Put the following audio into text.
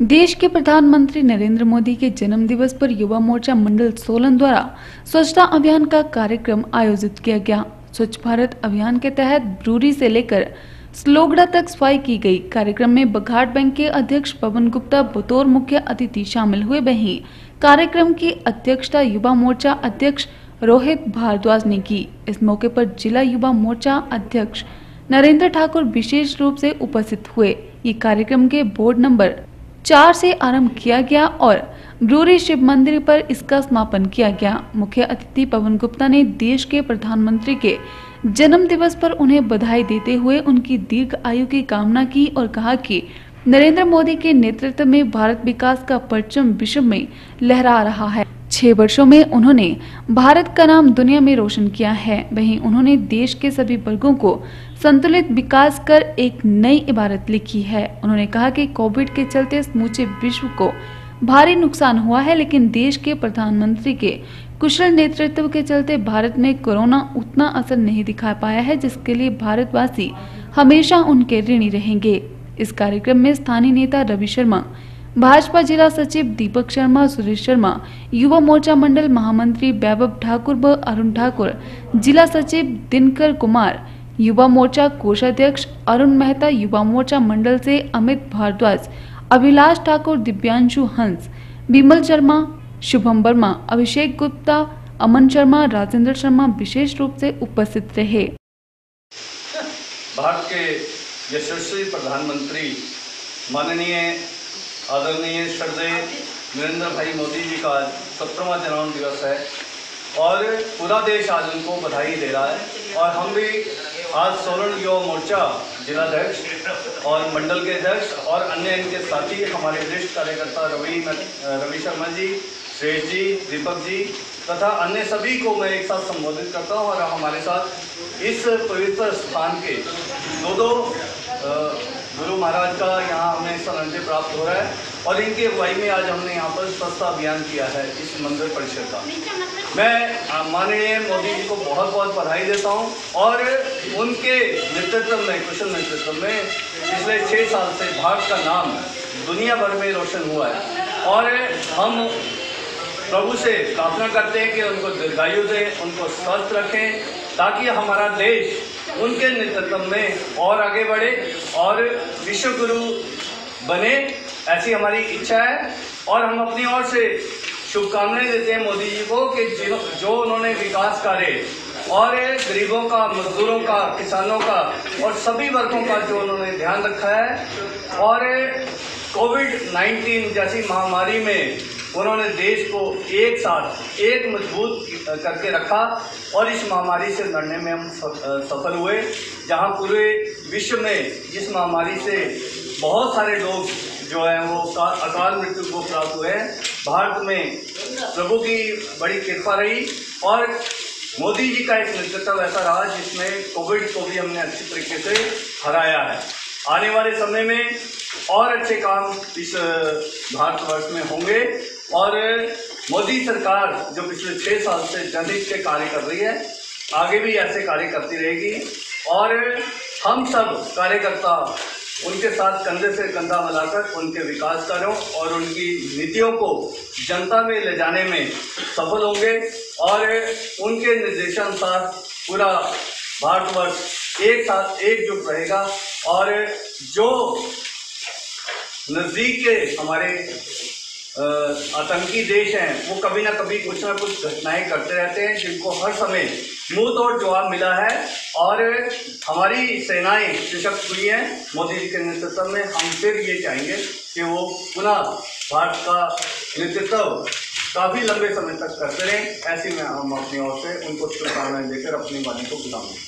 देश के प्रधानमंत्री नरेंद्र मोदी के जन्म दिवस पर युवा मोर्चा मंडल सोलन द्वारा स्वच्छता अभियान का कार्यक्रम आयोजित किया गया। स्वच्छ भारत अभियान के तहत ब्रूरी से लेकर स्लोगड़ा तक सफ़ाई की गई। कार्यक्रम में बघाट बैंक के अध्यक्ष पवन गुप्ता, बतौर मुख्य अतिथि शामिल हुए वहीं कार्यक्रम की अध्यक्षता युवा मोर्चा अध्यक्ष रोहित भारद्वाज ने की। इस मौके पर जिला युवा मोर्चा अध्यक्ष नरेंद्र ठाकुर विशेष रूप से उपस्थित हुए। ये कार्यक्रम के बोर्ड नंबर चार से आरंभ किया गया और ब्रूरी शिव मंदिर पर इसका समापन किया गया। मुख्य अतिथि पवन गुप्ता ने देश के प्रधानमंत्री के जन्म दिवस पर उन्हें बधाई देते हुए उनकी दीर्घ आयु की कामना की और कहा कि नरेंद्र मोदी के नेतृत्व में भारत विकास का परचम विश्व में लहरा रहा है। छह वर्षों में उन्होंने भारत का नाम दुनिया में रोशन किया है। वहीं उन्होंने देश के सभी वर्गों को संतुलित विकास कर एक नई इबारत लिखी है। उन्होंने कहा कि कोविड के चलते समूचे विश्व को भारी नुकसान हुआ है, लेकिन देश के प्रधानमंत्री के कुशल नेतृत्व के चलते भारत में कोरोना उतना असर नहीं दिखा पाया है, जिसके लिए भारतवासी हमेशा उनके ऋणी रहेंगे। इस कार्यक्रम में स्थानीय नेता रवि शर्मा भाजपा जिला सचिव दीपक शर्मा, सुरेश शर्मा, युवा मोर्चा मंडल महामंत्री वैभव ठाकुर व अरुण ठाकुर, जिला सचिव दिनकर कुमार, युवा मोर्चा कोषाध्यक्ष अरुण मेहता, युवा मोर्चा मंडल से अमित भारद्वाज, अभिलाष ठाकुर, दिव्यांशु हंस, विमल शर्मा, शुभम वर्मा, अभिषेक गुप्ता, अमन शर्मा, राजेंद्र शर्मा विशेष रूप से उपस्थित रहे। भारत के यशस्वी प्रधानमंत्री, माननीय आदरणीय श्रद्धेय नरेंद्र भाई मोदी जी का सत्रहवा जन्म दिवस है और पूरा देश आज उनको बधाई दे रहा है। और हम भी आज सोलन युवा मोर्चा जिलाध्यक्ष और मंडल के अध्यक्ष और अन्य इनके साथी, हमारे वरिष्ठ कार्यकर्ता रवि रवि शर्मा जी श्रेष जी, दीपक जी तथा अन्य सभी को मैं एक साथ संबोधित करता हूँ और हमारे साथ इस पवित्र स्थान के दो दो गुरु महाराज का यहाँ हमें सानंद्य प्राप्त हो रहा है। और इनकी अगुवाई में आज हमने यहाँ पर स्वच्छता अभियान किया है, इस मंदिर परिसर का। मैं माननीय मोदी जी को बहुत बहुत बधाई देता हूँ और उनके नेतृत्व में, कुशल नेतृत्व में पिछले छः साल से भारत का नाम दुनिया भर में रोशन हुआ है। और हम प्रभु से प्रार्थना करते हैं कि उनको दीर्घायु दें, उनको स्वस्थ रखें, ताकि हमारा देश उनके नेतृत्व में और आगे बढ़े और विश्व गुरु बने। ऐसी हमारी इच्छा है और हम अपनी ओर से शुभकामनाएँ देते हैं मोदी जी को कि जो उन्होंने विकास कार्य और गरीबों का, मजदूरों का, किसानों का और सभी वर्गों का जो उन्होंने ध्यान रखा है और कोविड 19 जैसी महामारी में उन्होंने देश को एक साथ, एक मज़बूत करके रखा और इस महामारी से लड़ने में हम सफल हुए, जहाँ पूरे विश्व में इस महामारी से बहुत सारे लोग जो है वो अकाल मृत्यु को प्राप्त हुए भारत में प्रभु की बड़ी कृपा रही और मोदी जी का एक नेतृत्व ऐसा रहा जिसमें कोविड को भी हमने अच्छी तरीके से हराया है। आने वाले समय में और अच्छे काम इस भारतवर्ष में होंगे और मोदी सरकार जो पिछले छः साल से जनहित के कार्य कर रही है, आगे भी ऐसे कार्य करती रहेगी और हम सब कार्यकर्ता उनके साथ कंधे से कंधा मिलाकर उनके विकास कार्यों और उनकी नीतियों को जनता में ले जाने में सफल होंगे और उनके निर्देशानुसार पूरा भारतवर्ष एक साथ एकजुट रहेगा और जो नज़दीक के हमारे आतंकी देश हैं, वो कभी ना कभी कुछ ना कुछ घटनाएँ करते रहते हैं, जिनको हर समय मुँह तोड़ जवाब मिला है और हमारी सेनाएँ सशक्त हुई हैं, मोदी जी के नेतृत्व में हम फिर ये चाहेंगे कि वो पुनः भारत का नेतृत्व काफ़ी लंबे समय तक करते रहें। ऐसी में हम अपनी ओर से उनको शुभकामनाएँ देकर अपनी वाणी को बुलाऊँगी